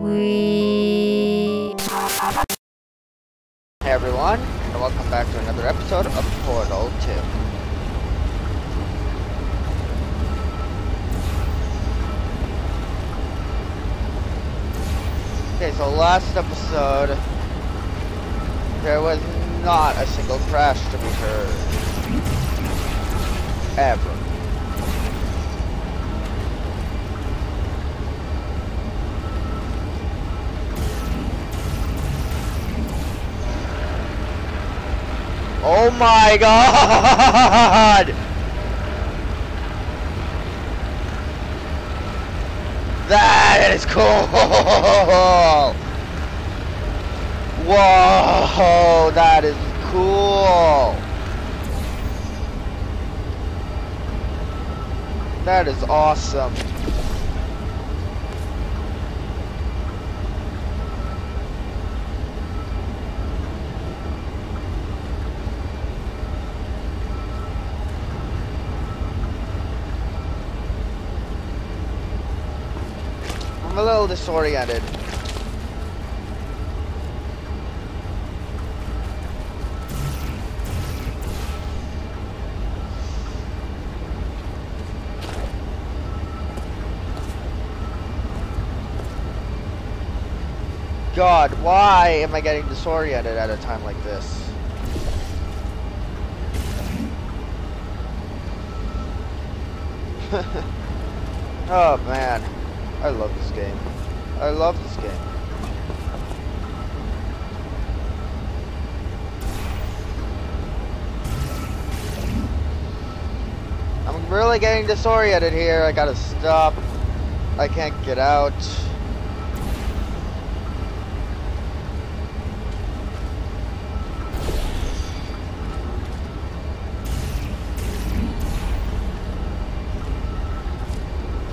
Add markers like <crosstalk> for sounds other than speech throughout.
Hey everyone, and welcome back to another episode of Portal 2. Okay, so last episode, there was not a single crash to be heard. Ever. Oh my god! That is cool! Whoa, that is cool! That is awesome. I'm a little disoriented. God, why am I getting disoriented at a time like this? <laughs> oh man, I love this game. I love this game. I'm really getting disoriented here. I gotta stop. I can't get out.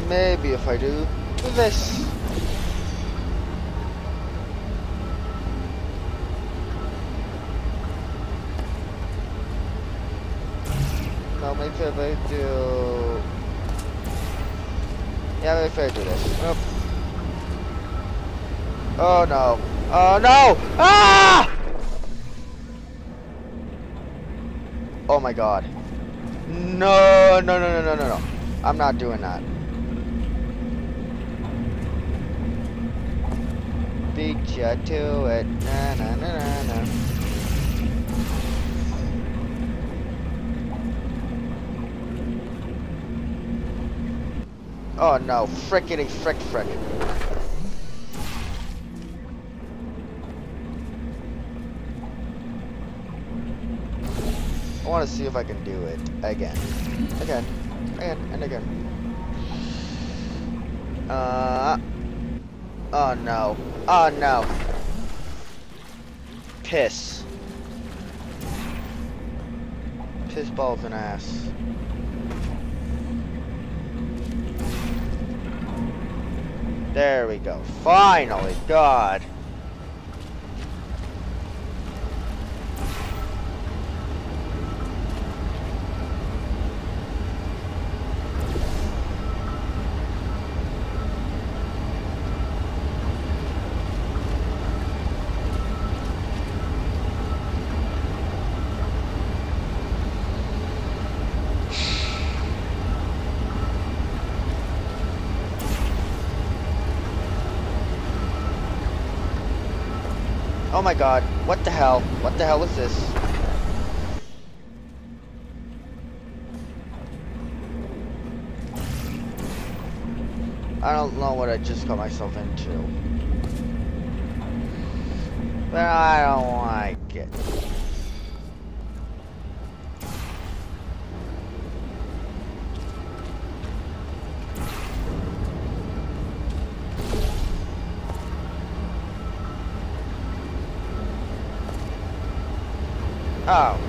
Maybe if I do this. No, maybe if I do... Yeah, maybe if I do this. Nope. Oh no. Oh no! Ah! Oh my god. No, no, no, no, no, no, no. I'm not doing that. Beat to it. Na na na na na. Oh no, frickety frick frick. I want to see if I can do it again. Again. Again and again. Uh Oh no. Oh no. Piss. Piss balls and ass. There we go. Finally, God. Oh my god, what the hell? What the hell is this? I don't know what I just got myself into. But I don't like it. Oh.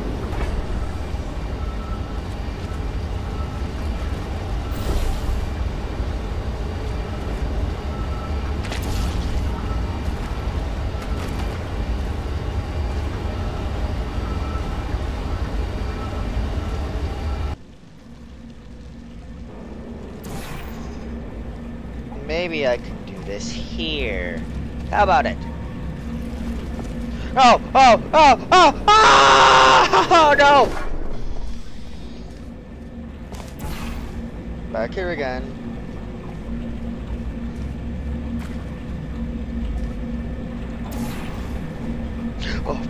Maybe I can do this here. How about it? Oh, oh, oh, oh, oh, no! Back here again. Oh,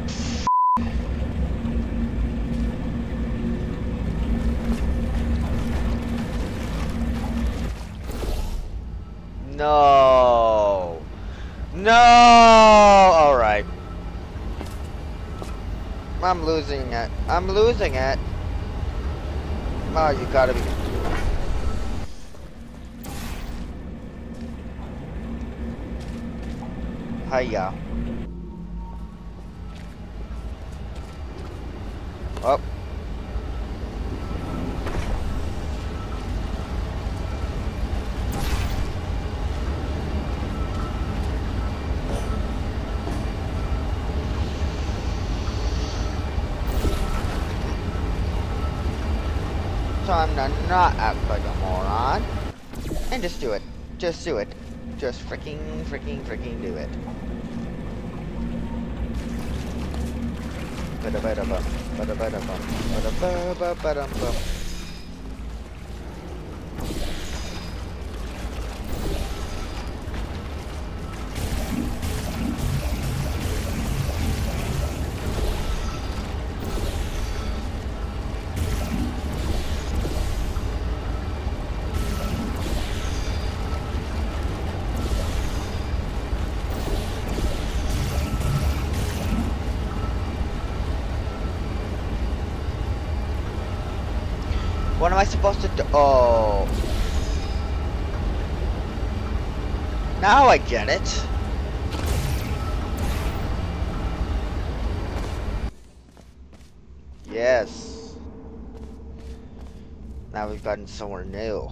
No. No. I'm losing it. I'm losing it. Oh, you gotta be. Hiya. Oh. Not act like a moron. And just do it. Just do it. Just freaking, freaking, freaking do it. Ba-da-ba-da-bum. Ba-da-ba-da-bum. Ba-da-ba-ba-ba-dum-bum. Oh. Now I get it. Yes. Now we've gotten somewhere new.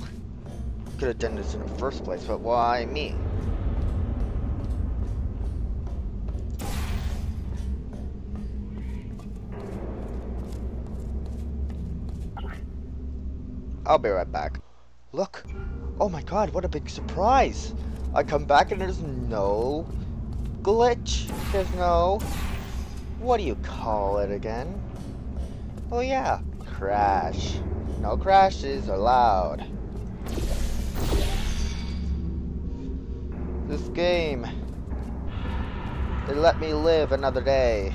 Could have done this in the first place, but why me? I'll be right back. Look. Oh my god, what a big surprise. I come back and there's no glitch. There's no... What do you call it again? Oh yeah, crash. No crashes allowed. This game. They let me live another day.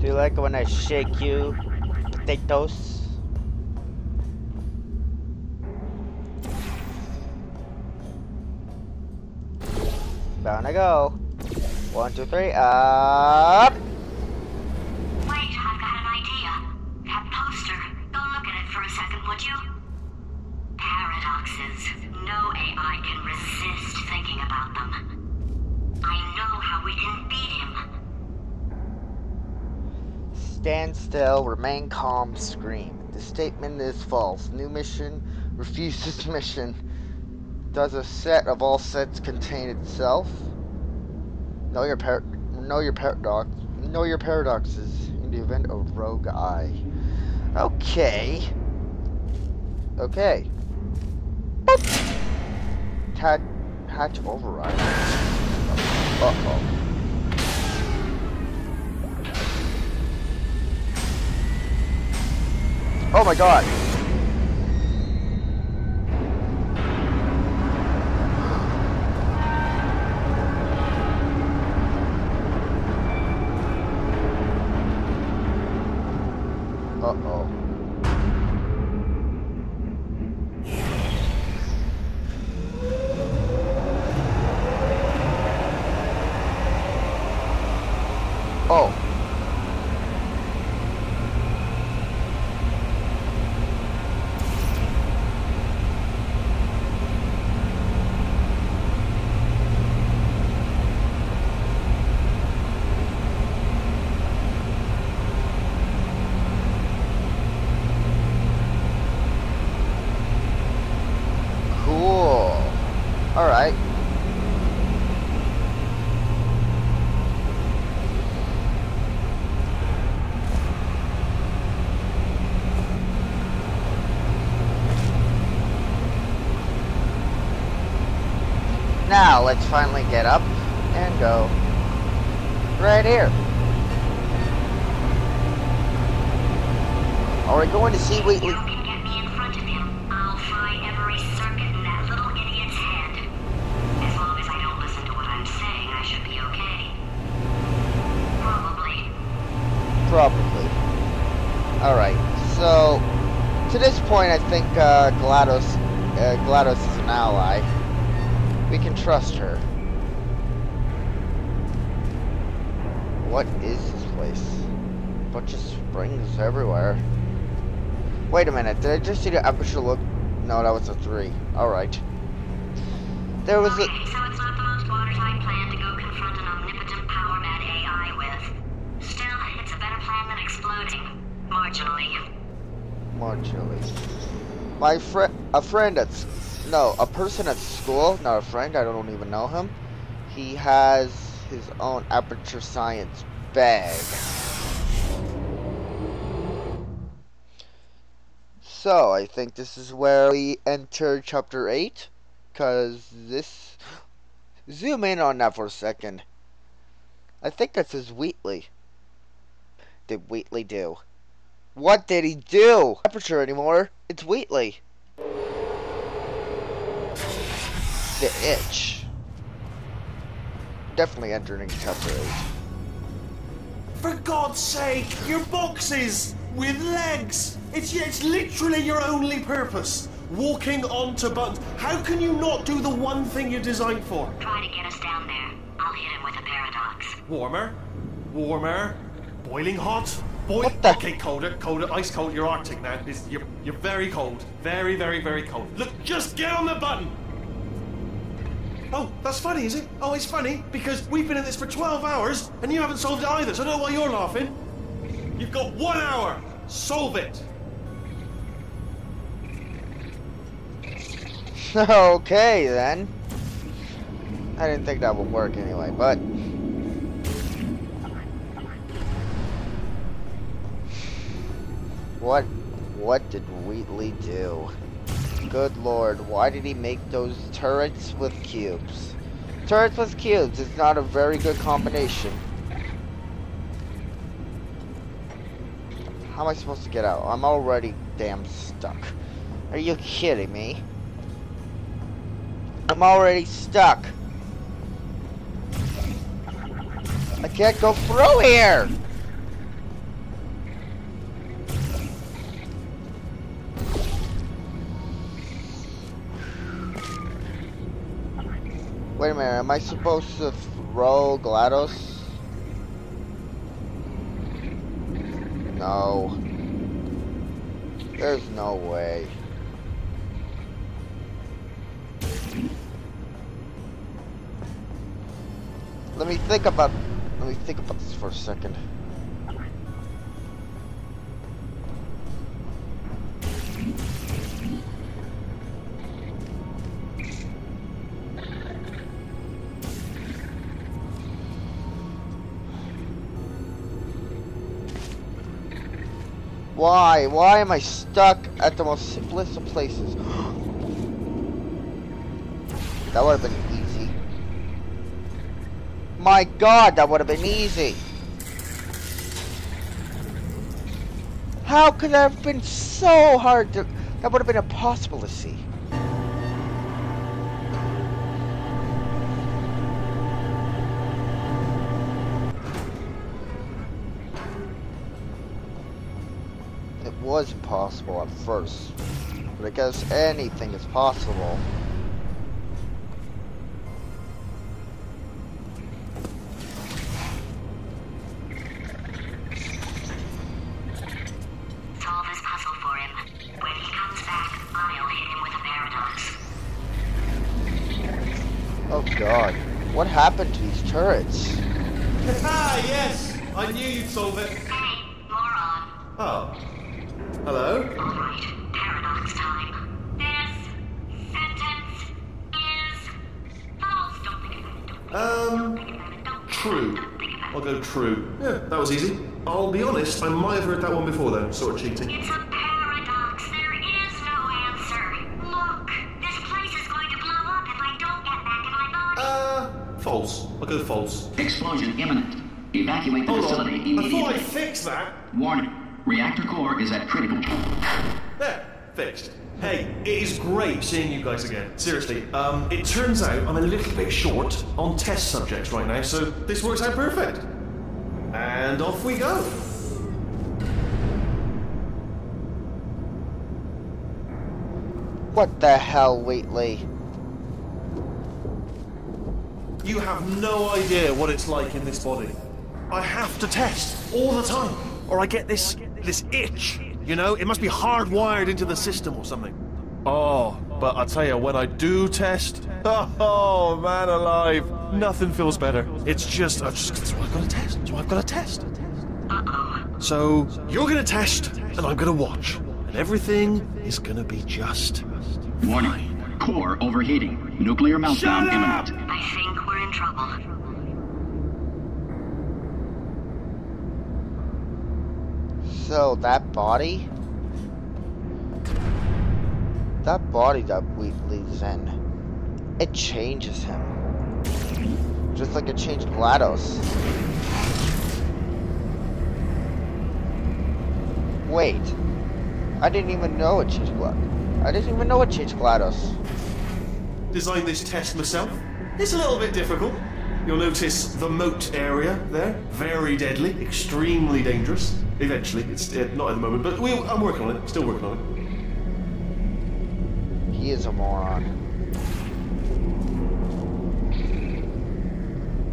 Do you like when I shake you, potatoes? Down I go. One, two, three, up! Still, remain calm, scream. The statement is false. New mission refuses <laughs> mission. Does a set of all sets contain itself? Know your par know your paradox know your paradoxes in the event of rogue AI. Okay. Okay. Tat hatch override. Uh oh. Oh my god. Uh-oh. Oh. Now, let's finally get up and go. Right here. Are we going to see Wheatley? You can get me in front of him. I'll fry every circuit in that little idiot's head. As long as I don't listen to what I'm saying, I should be okay. Probably. Probably. Alright, so to this point I think uh, GLaDOS, uh, GLaDOS is an ally. We can trust her. What is this place? Bunch of springs everywhere. Wait a minute, did I just see the aperture look? No, that was a 3. Alright. There was a... So it's not the most watertight plan to go confront an omnipotent power mad AI with. Still, it's a better plan than exploding. Marginally. Marginally. My friend, a friend at, s- no, a person at school, not a friend, I don't even know him. He has his own aperture science bag. So, I think this is where we enter chapter 8. Cause this, zoom in on that for a second. I think that says Wheatley. Did Wheatley do? What did he do? Aperture anymore. It's Wheatley. The itch. Definitely entering chapter 8. For God's sake, your boxes with legs. It's it's literally your only purpose. Walking onto buttons. How can you not do the one thing you're designed for? Try to get us down there. I'll hit him with a paradox. Warmer, warmer, boiling hot, boil. What the- Okay, colder, colder, ice cold. You're Arctic now. It's, you're you're very cold, very very very cold. Look, just get on the button. Oh, that's funny, is it? Oh, it's funny because we've been at this for 12 hours and you haven't solved it either. So I don't know why you're laughing. You've got one hour. Solve it. <laughs> okay then. I didn't think that would work anyway, but what what did Wheatley do? Good lord, why did he make those turrets with cubes? Turrets with cubes is not a very good combination. How am I supposed to get out? I'm already damn stuck. Are you kidding me? I'm already stuck. I can't go through here. Wait a minute, am I supposed to throw GLaDOS? No. There's no way. Let me think about let me think about this for a second. Why? Why am I stuck at the most simplest of places? <gasps> that would have been easy. My god, that would have been easy. How could that have been so hard to... That would have been impossible to see. Was impossible at first. But I guess anything is possible. Solve his puzzle for him. When he comes back, I'll hit him with a paradox. Oh god. What happened to these turrets? Ah, yes. I knew you'd solve it. Hey, moron. Oh. Hello? Alright, paradox time. This sentence is false. Don't think about it. Don't Um, think about it. Don't true. About it. I'll go true. Yeah, that was easy. I'll be honest, I might have heard that one before though, sort of cheating. It's a paradox. There is no answer. Look, this place is going to blow up if I don't get back in my body. Uh, False. I'll go false. Explosion imminent. Evacuate the Hold facility on. I thought. I fixed that. Warning. Reactor core is at critical. There, fixed. Hey, it is great seeing you guys again. Seriously, um, it turns out I'm a little bit short on test subjects right now, so this works out perfect. And off we go. What the hell, Wheatley? You have no idea what it's like in this body. I have to test all the time, or I get this this itch. You know, it must be hardwired into the system or something. Oh, but I tell you, when I do test, <laughs> oh man alive, nothing feels better. It's just, I've just, that's why I've got to test. That's why I've got to test. Uh-uh. So you're gonna test, and I'm gonna watch, and everything is gonna be just. Warning. Core overheating. Nuclear meltdown Shut up! imminent. I think we're in trouble. So that body? That body that Wheatley's in, it changes him. Just like it changed GLaDOS. Wait. I didn't even know it changed GLaDOS. I didn't even know it changed GLaDOS. Designed this test myself. It's a little bit difficult. You'll notice the moat area there, very deadly, extremely dangerous. Eventually, it's uh, not at the moment, but we, I'm working on it. Still working on it. He is a moron.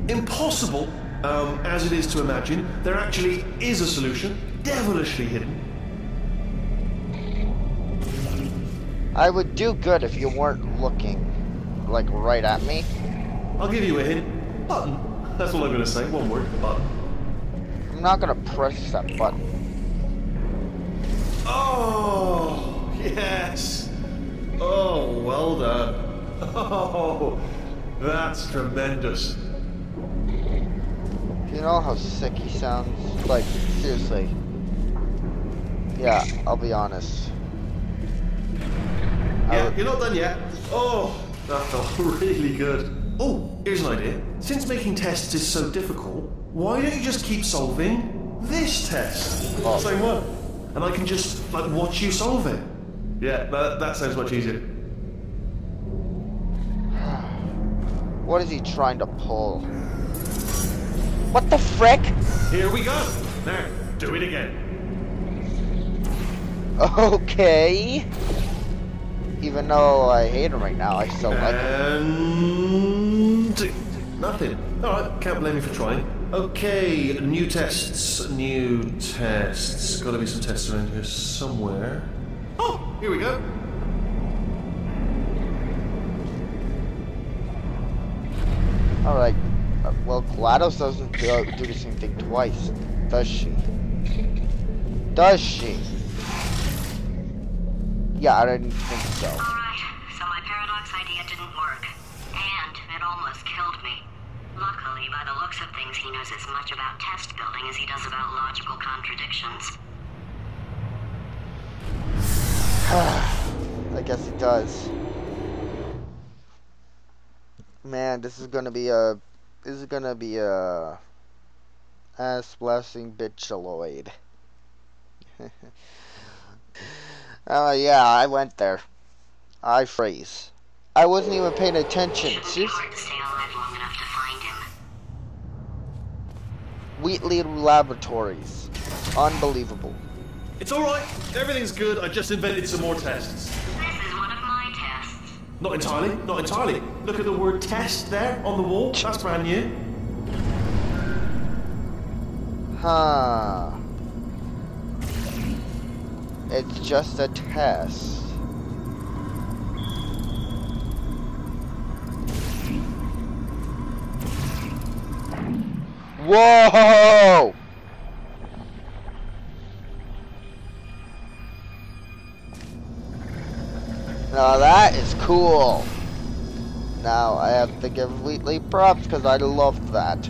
Impossible, um, as it is to imagine, there actually is a solution, devilishly hidden. I would do good if you weren't looking, like, right at me. I'll give you a hint. Button. That's all I'm going to say. One word. Button. I'm not gonna press that button. Oh, yes. Oh, well done. Oh, that's tremendous. You know how sick he sounds? Like, seriously. Yeah, I'll be honest. Yeah, you're not done yet. Oh, that felt <laughs> really good. Oh, here's an idea. Since making tests is so difficult, why don't you just keep solving this test? Oh. Same one. And I can just, like, watch you solve it. Yeah, that, that sounds much easier. <sighs> What is he trying to pull? What the frick? Here we go. Now, do it again. Okay. Even though I hate him right now, I still like him. And nothing. Alright, can't blame you for trying. Okay, new tests, new tests. Gotta be some tests around here somewhere. Oh, here we go. Alright. Uh, well, GLaDOS doesn't do, the same thing twice, does she? Does she? Yeah, I didn't think so my paradox idea didn't work. And it almost killed me. Luckily, by the looks of things, he knows as much about test building as he does about logical contradictions. <sighs> I guess he does. Man, this is gonna be a this is gonna be a ass blessing bitchaloid. <laughs> Oh yeah, I went there. I freeze. I wasn't even paying attention. Seriously, Wheatley Laboratories. Unbelievable. It's alright, everything's good. I just invented some more tests. This is one of my tests. Not entirely, not entirely. Look at the word test there on the wall. That's brand new. Huh. It's just a test. Whoa! Now that is cool. Now I have to give Wheatley props because I loved that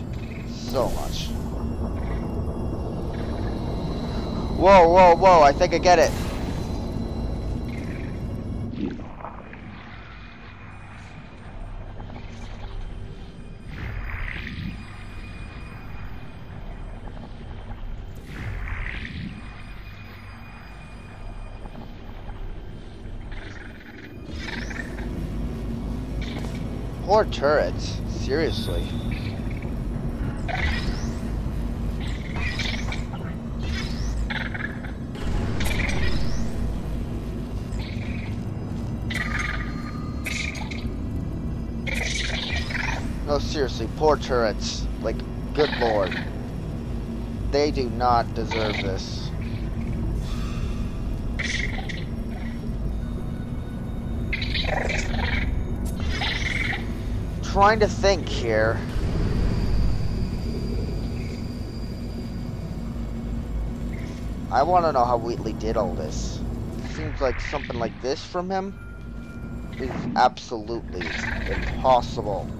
so much. Whoa, whoa, whoa, I think I get it. Poor turrets. Seriously. No, seriously, poor turrets. Like, good lord. They do not deserve this. Trying to think here. I want to know how Wheatley did all this. Seems like something like this from him is absolutely impossible.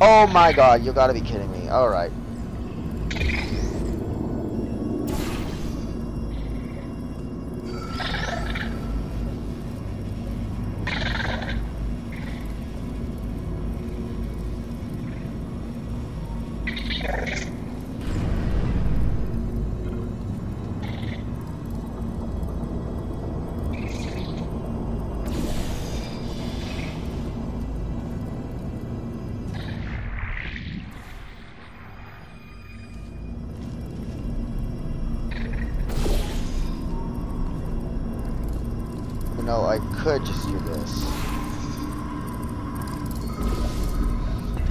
Oh my god, you gotta be kidding me. Alright. Know, I could just do this.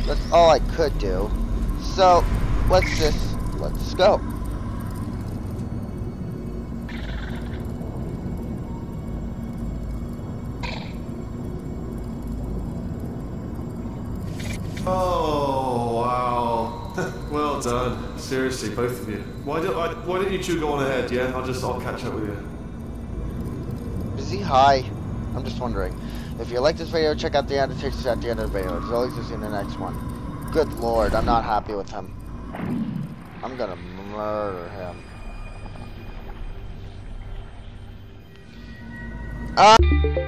That's all I could do. So, let's just, let's go. Oh wow! <laughs> well done. Seriously, both of you. Why don't I, Why don't you two go on ahead? Yeah, I'll just I'll catch up with you. Is he high? I'm just wondering. If you like this video, check out the annotations at the end of the video. As always, see in the next one. Good lord, I'm not happy with him. I'm gonna murder him. Uh